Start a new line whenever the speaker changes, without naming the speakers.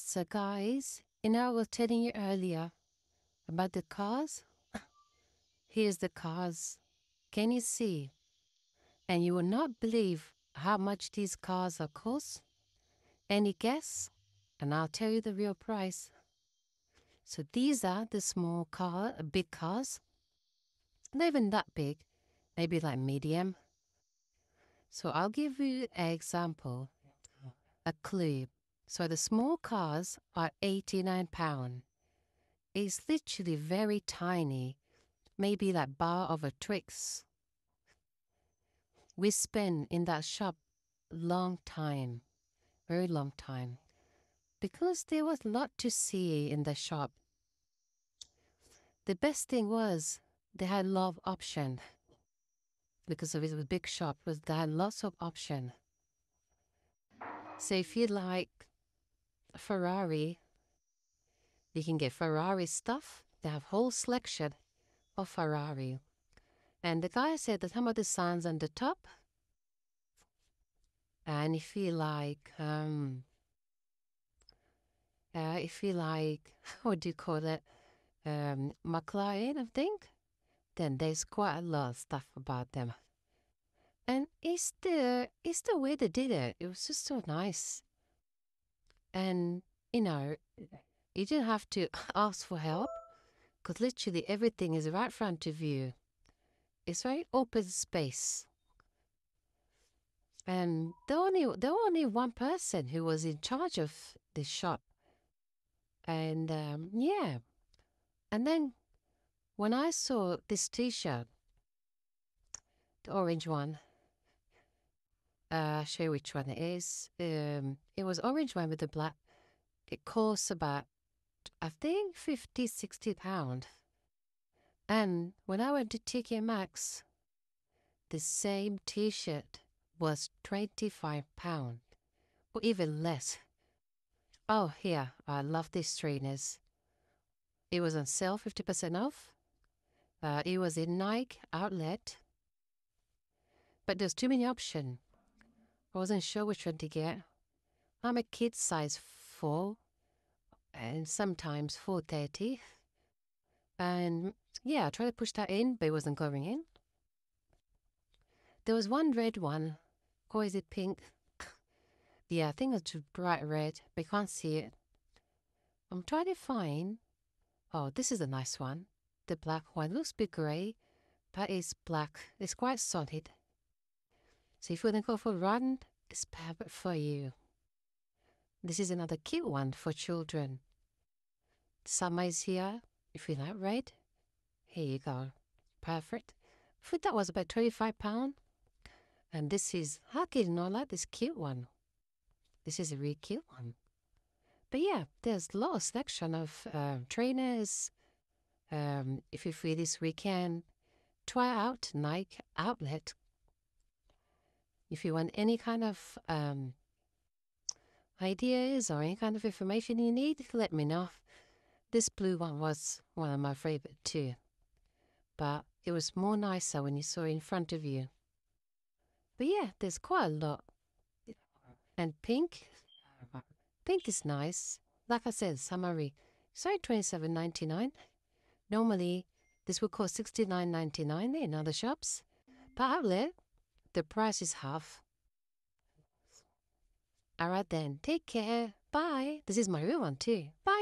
So, guys, you know, I was telling you earlier about the cars. Here's the cars. Can you see? And you will not believe how much these cars are cost. Any guess? And I'll tell you the real price. So these are the small car, big cars. Not even that big, maybe like medium. So I'll give you an example, a clue. So the small cars are 89 pound. It's literally very tiny, maybe that bar of a Twix. We spent in that shop long time, very long time, because there was a lot to see in the shop. The best thing was they had a lot of option because of it was a big shop was they had lots of option. So if you like Ferrari, you can get Ferrari stuff. They have whole selection of Ferrari. And the guy said that some of the signs on the top. And if you like, um, uh, if you like, what do you call it? Um, McLaren, I think. Then there's quite a lot of stuff about them. And it's the it's the way they did it. It was just so nice. And you know, you didn't have to ask for help because literally everything is right front of you. It's very open space. And there only there were only one person who was in charge of the shop. And um, yeah. And then when I saw this T-shirt, the orange one, uh, I'll show you which one it is. Um, it was orange one with the black. It costs about, I think, 50, 60 pound. And when I went to TK Maxx, the same T-shirt was 25 pound, or even less. Oh, here, I love these trainers. It was on sale, 50% off. Uh, it was in Nike outlet, but there's too many options. I wasn't sure which one to get. I'm a kid size 4 and sometimes 430. And yeah, I tried to push that in, but it wasn't going in. There was one red one. Or is it pink? yeah, I think it's too bright red, but I can't see it. I'm trying to find. Oh, this is a nice one. The black one looks a bit grey, but it's black. It's quite solid. So if you want to go for a run, it's perfect for you. This is another cute one for children. Summer is here. If you like red, here you go. Perfect. Think that was about £25. And this is, how can you not like this cute one? This is a really cute one. But yeah, there's a lot of selection of uh, trainers. Um, if you're free this weekend, try out Nike Outlet. If you want any kind of um, ideas or any kind of information you need, let me know. This blue one was one of my favorite too, but it was more nicer when you saw it in front of you. But yeah, there's quite a lot. And pink, pink is nice. Like I said, summary. Sorry, twenty seven ninety nine. Normally, this would cost sixty nine ninety nine in other shops, but outlet, the price is half. Alright then, take care. Bye. This is my real one too. Bye.